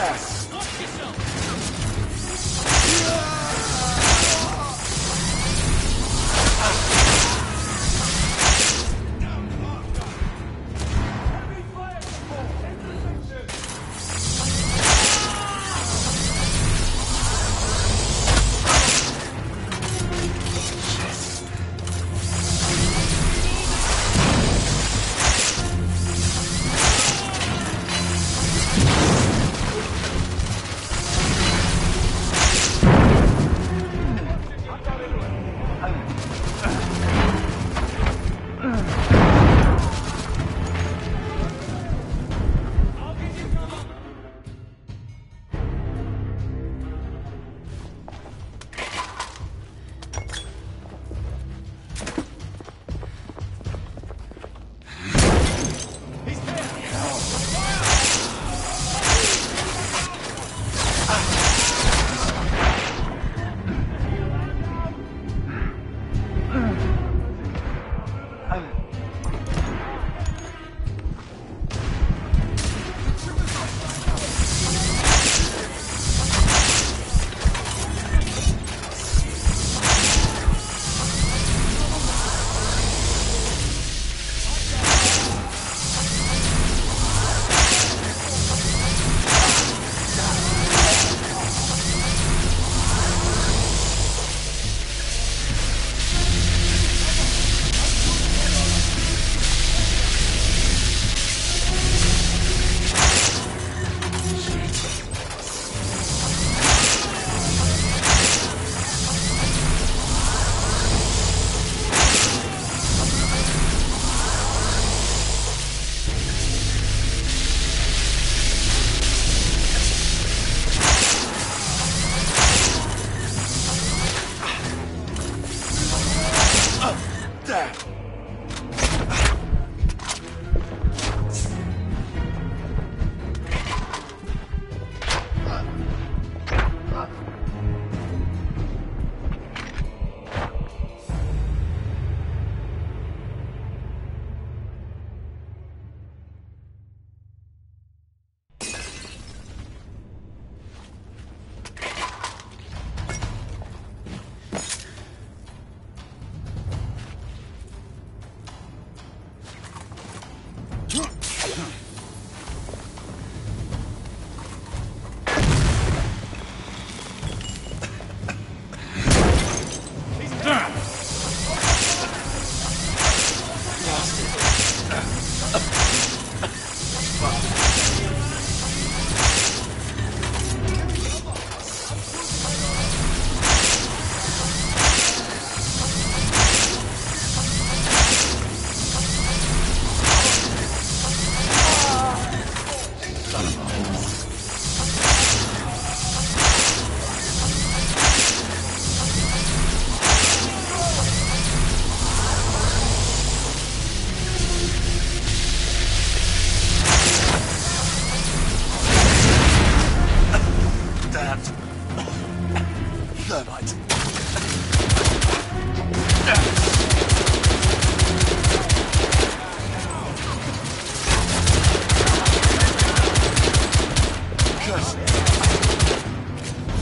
process.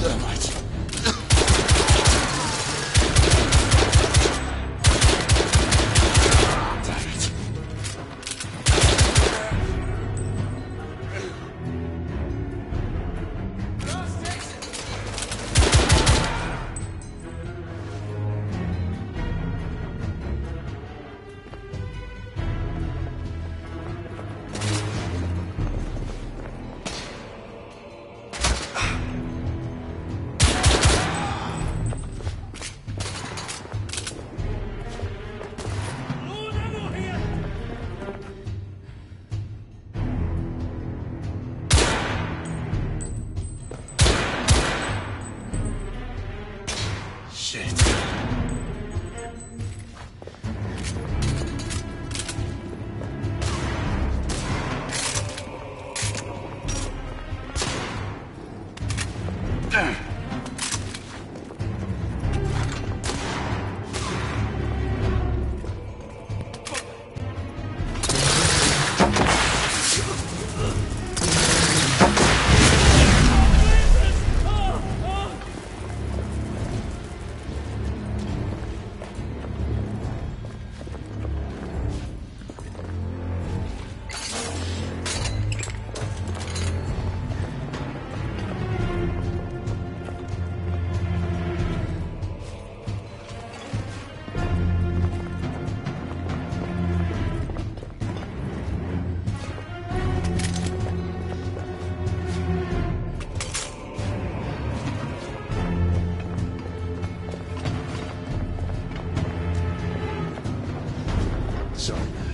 Да мать. zone.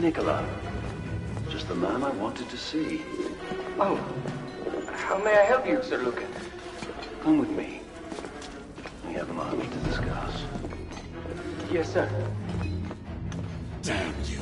Nikola. Just the man I wanted to see. Oh. How may I help you, Sir Lucan? Come with me. We have an army to discuss. Yes, sir. Damn you,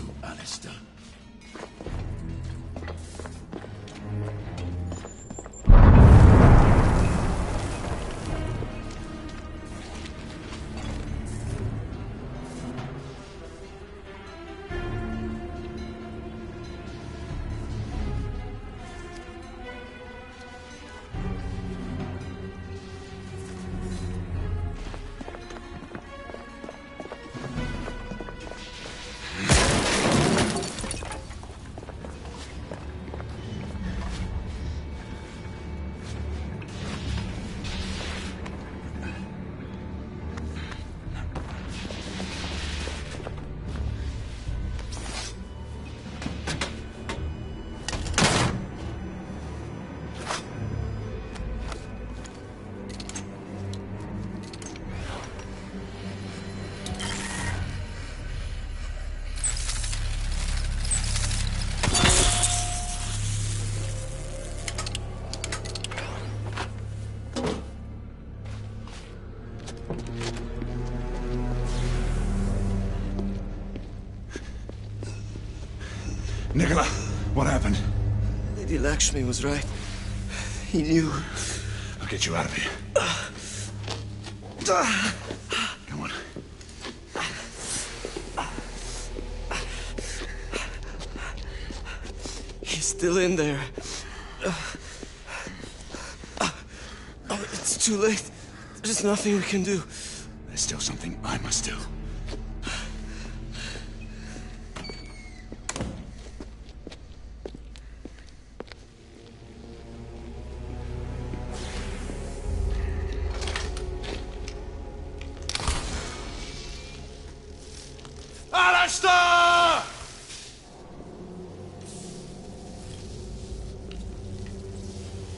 Nikola, what happened? Lady Lakshmi was right. He knew. I'll get you out of here. Come on. He's still in there. Oh, it's too late. There's nothing we can do. There's still something I must do.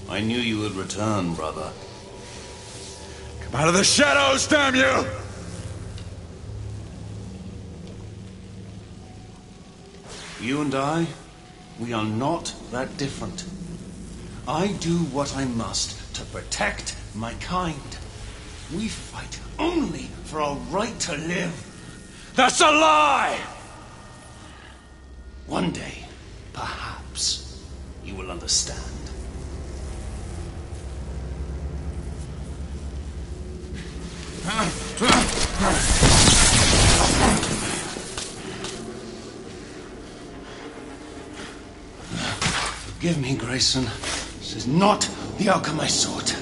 I knew you would return, brother. Come out of the shadows, damn you! You and I, we are not that different. I do what I must to protect my kind. We fight only for our right to live. That's a lie! One day, perhaps, you will understand. Forgive me, Grayson. This is not the outcome I sought.